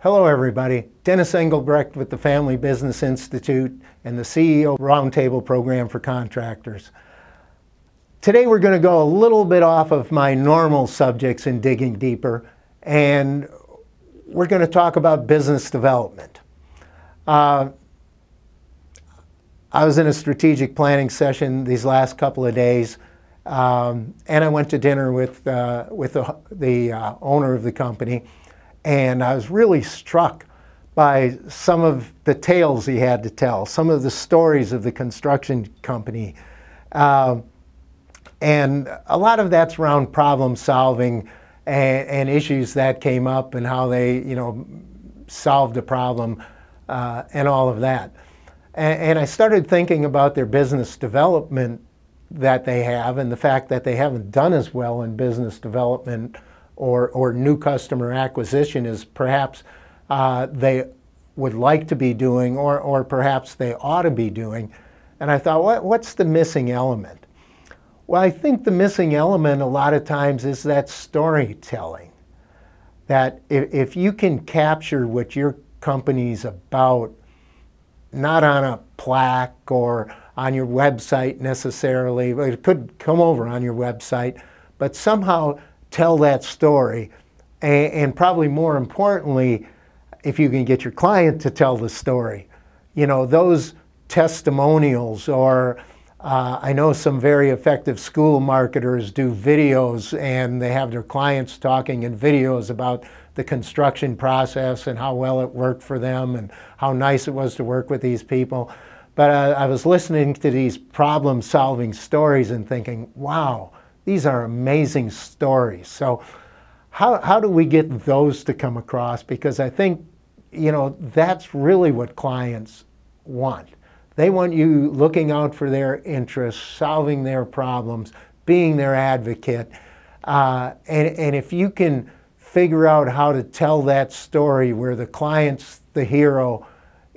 Hello, everybody. Dennis Engelbrecht with the Family Business Institute and the CEO Roundtable Program for Contractors. Today, we're going to go a little bit off of my normal subjects in digging deeper, and we're going to talk about business development. Uh, I was in a strategic planning session these last couple of days, um, and I went to dinner with, uh, with the, the uh, owner of the company and I was really struck by some of the tales he had to tell, some of the stories of the construction company. Um, and a lot of that's around problem solving and, and, issues that came up and how they, you know, solved a problem uh, and all of that. And, and I started thinking about their business development that they have and the fact that they haven't done as well in business development or, or new customer acquisition is perhaps uh, they would like to be doing or, or perhaps they ought to be doing. And I thought, what, what's the missing element? Well, I think the missing element a lot of times is that storytelling. That if, if you can capture what your company's about, not on a plaque or on your website necessarily, it could come over on your website, but somehow tell that story. And, and, probably more importantly, if you can get your client to tell the story. You know, those testimonials or uh, I know some very effective school marketers do videos and they have their clients talking in videos about the construction process and how well it worked for them and how nice it was to work with these people. But uh, I was listening to these problem solving stories and thinking, wow, these are amazing stories. So how, how do we get those to come across? Because I think, you know, that's really what clients want. They want you looking out for their interests, solving their problems, being their advocate. Uh, and, and if you can figure out how to tell that story where the client's the hero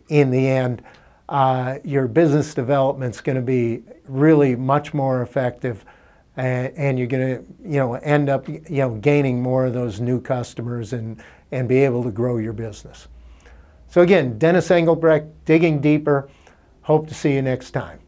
in the end, uh, your business development's going to be really much more effective and, and you're going to you know end up you know gaining more of those new customers and and be able to grow your business. So again, Dennis Engelbrecht, digging deeper. Hope to see you next time.